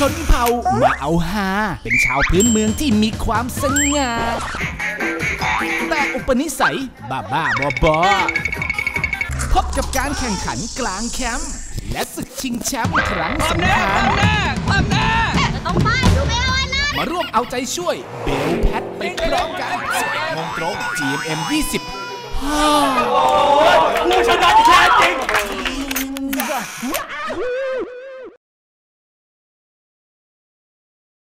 ชนเผ่ามาเอาฮาเป็นชาวพื้นเมืองที่มีความสง่าแต่อุปนิสัย บ้าบ้าบอบอพบกับการแข่งขันกลางแคมป์และศึกชิงแชมป์ครั้งสำคัญต้องไปดูม่เบานะมาร่วมเอาใจช่วย เบลแพทไปพร้อมกัน11โมงตรง GMM 20ผู้ห้